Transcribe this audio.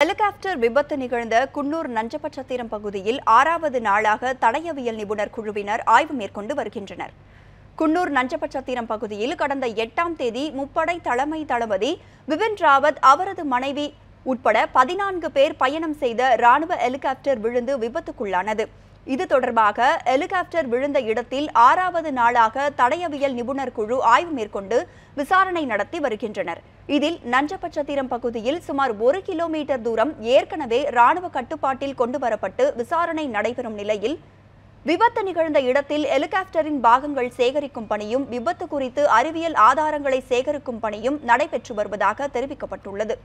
Helicopter விபத்து நிகழ்ந்த குன்னூர் நஞ்சபட்சத்திரம் பகுதியில் ஆறாவது நாளாக தடயவியல் நிபுணர் குழுவினர் ஆய்வு மேற்கொண்டு வருகின்றனர். குன்னூர் நஞ்சபட்சத்திரம் பகுதியில் கடந்த எட்டாம் தேதி முப்படை தலைமை தளபதி பிபின் ராவத் அவரது மனைவி உட்பட பதினான்கு பேர் பயணம் செய்த ராணுவ ஹெலிகாப்டர் விழுந்து விபத்துக்குள்ளானது. இது தொடர்பாக ஹெலிகாப்டர் விழுந்த இடத்தில் ஆறாவது நாளாக தடயவியல் நிபுணர் குழு ஆய்வு மேற்கொண்டு விசாரணை நடத்தி வருகின்றனர். இதில் நஞ்சப்பச்சத்திரம் பகுதியில் சுமார் ஒரு கிலோமீட்டர் தூரம் ஏற்கனவே ராணுவ கட்டுப்பாட்டில் கொண்டு வரப்பட்டு விசாரணை நடைபெறும் நிலையில் விபத்து நிகழ்ந்த இடத்தில் ஹெலிகாப்டரின் பாகங்கள் சேகரிக்கும் பணியும் விபத்து குறித்து அறிவியல் ஆதாரங்களை சேகரிக்கும் பணியும் நடைபெற்று வருவதாக தெரிவிக்கப்பட்டுள்ளது.